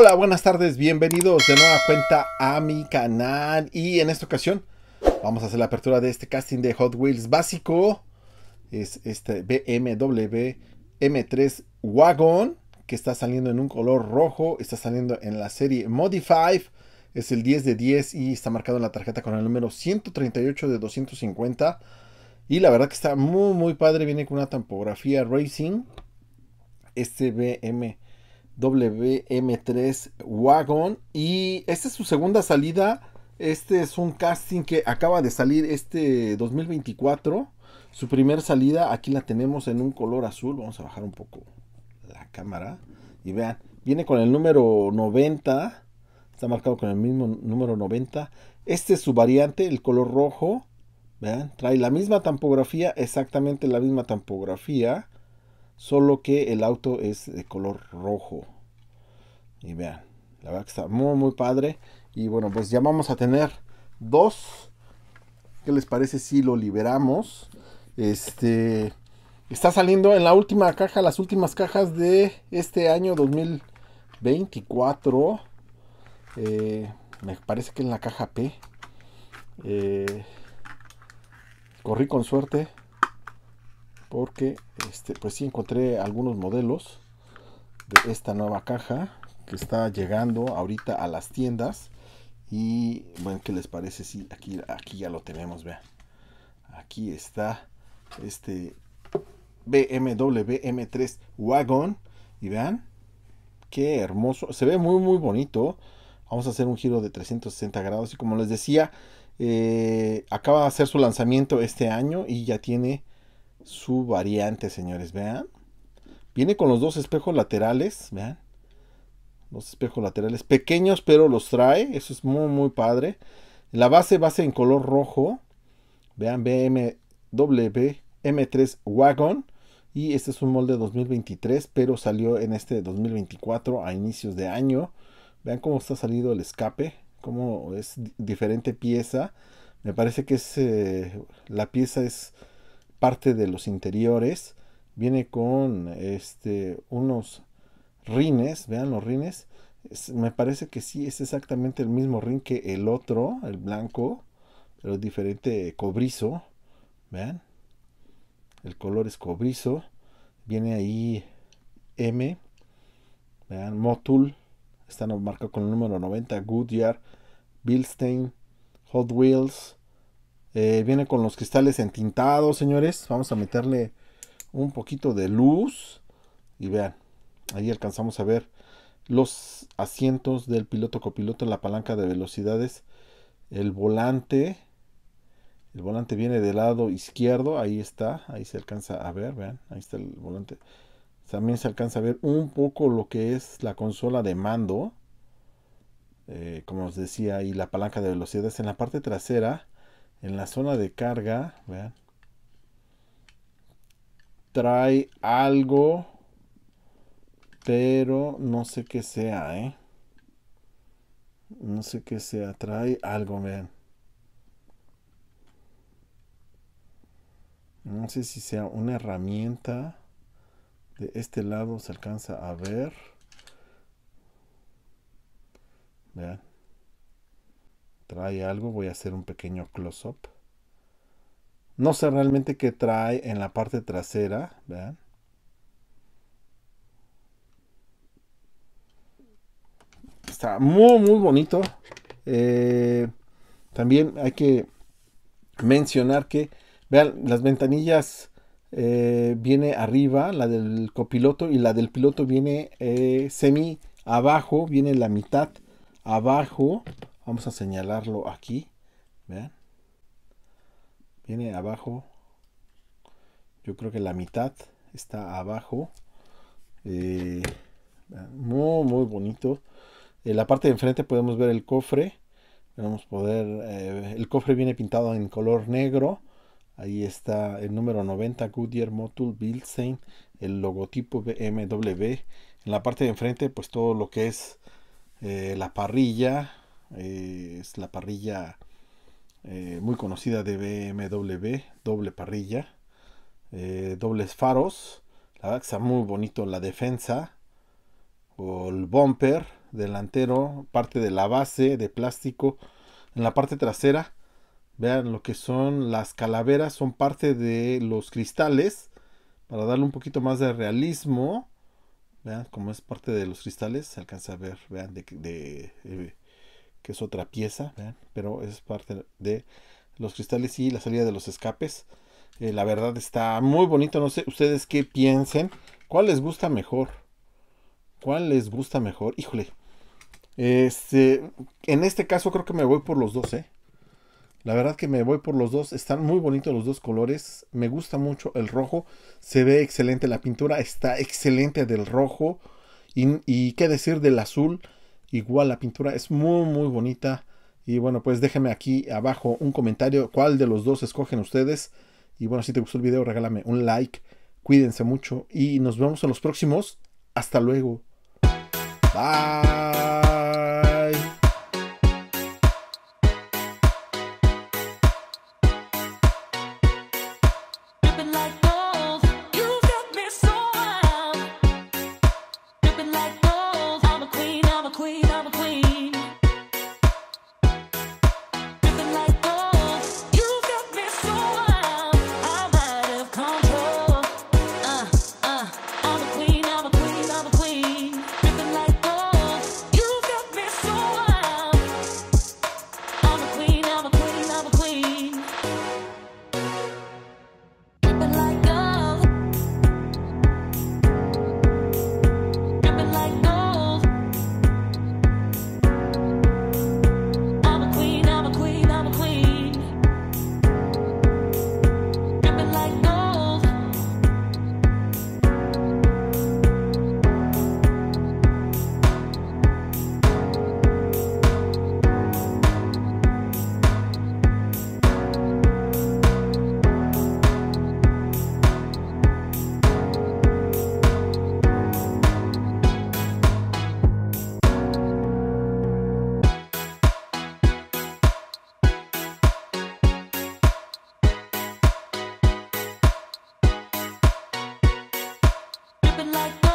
Hola, buenas tardes, bienvenidos de nueva cuenta a mi canal. Y en esta ocasión vamos a hacer la apertura de este casting de Hot Wheels básico. Es este BMW M3 Wagon que está saliendo en un color rojo, está saliendo en la serie Modify, es el 10 de 10 y está marcado en la tarjeta con el número 138 de 250 y la verdad que está muy muy padre, viene con una tampografía Racing. Este BMW WM3 Wagon y esta es su segunda salida. Este es un casting que acaba de salir este 2024. Su primera salida, aquí la tenemos en un color azul. Vamos a bajar un poco la cámara y vean, viene con el número 90. Está marcado con el mismo número 90. Este es su variante, el color rojo. Vean, trae la misma tampografía, exactamente la misma tampografía solo que el auto es de color rojo. Y vean, la verdad que está muy muy padre. Y bueno, pues ya vamos a tener dos. ¿Qué les parece si lo liberamos? Este está saliendo en la última caja, las últimas cajas de este año 2024. Eh, me parece que en la caja P. Eh, corrí con suerte porque este pues sí encontré algunos modelos de esta nueva caja que está llegando ahorita a las tiendas y bueno qué les parece si aquí aquí ya lo tenemos vean aquí está este BMW M3 Wagon y vean qué hermoso se ve muy muy bonito. Vamos a hacer un giro de 360 grados y como les decía eh, acaba de hacer su lanzamiento este año y ya tiene su variante, señores. Vean. Viene con los dos espejos laterales. Vean. Los espejos laterales pequeños, pero los trae. Eso es muy, muy padre. La base, base en color rojo. Vean, BMW M3 Wagon. Y este es un molde 2023, pero salió en este 2024 a inicios de año. Vean cómo está salido el escape. Cómo es diferente pieza. Me parece que es eh, la pieza es parte de los interiores. Viene con este unos rines, vean los rines. me parece que sí es exactamente el mismo rin que el otro, el blanco, pero diferente cobrizo. Vean. El color es cobrizo. Viene ahí M. Vean, Motul. Está marcado con el número 90. Goodyear. Bilstein. Hot Wheels. Eh, viene con los cristales entintados, señores. Vamos a meterle un poquito de luz. Y vean, ahí alcanzamos a ver los asientos del piloto copiloto, la palanca de velocidades, el volante. El volante viene del lado izquierdo, ahí está, ahí se alcanza a ver, vean, ahí está el volante. También se alcanza a ver un poco lo que es la consola de mando. Eh, como os decía, ahí la palanca de velocidades en la parte trasera en la zona de carga, vean, trae algo, pero no sé qué sea, ¿eh? No sé qué sea, trae algo, vean. No sé si sea una herramienta. De este lado se alcanza a ver. Vean trae algo, voy a hacer un pequeño close-up. No sé realmente qué trae en la parte trasera, vean. Está muy, muy bonito. Eh, también hay que mencionar que, vean, las ventanillas eh, viene arriba, la del copiloto, y la del piloto viene eh, semi abajo, viene la mitad abajo Vamos a señalarlo aquí. Vean. Viene abajo. Yo creo que la mitad está abajo. Eh, muy, muy bonito. En la parte de enfrente podemos ver el cofre. Vamos poder. Eh, el cofre viene pintado en color negro. Ahí está el número 90 Goodyear Motul Bilstein, el logotipo BMW. En la parte de enfrente, pues todo lo que es eh, la parrilla, eh, es la parrilla eh, muy conocida de BMW, doble parrilla, eh, dobles faros. La verdad que está muy bonito la defensa o el bumper. delantero, parte de la base de plástico. En la parte trasera, vean lo que son las calaveras, son parte de los cristales. Para darle un poquito más de realismo. Vean cómo es parte de los cristales. Se alcanza a ver, vean, de, que es otra pieza, vean, pero es parte de los cristales y la salida de los escapes. Eh, la verdad está muy bonito. No sé ustedes qué piensen. ¿Cuál les gusta mejor? ¿Cuál les gusta mejor? Híjole. Este, en este caso creo que me voy por los dos, ¿eh? La verdad que me voy por los dos. Están muy bonitos los dos colores. Me gusta mucho el rojo. Se ve excelente. La pintura está excelente del rojo. Y, y qué decir del azul. Igual la pintura es muy muy bonita. Y bueno, pues déjenme aquí abajo un comentario. ¿Cuál de los dos escogen ustedes? Y bueno, si te gustó el video, regálame un like. Cuídense mucho. Y nos vemos en los próximos. Hasta luego. Bye. Like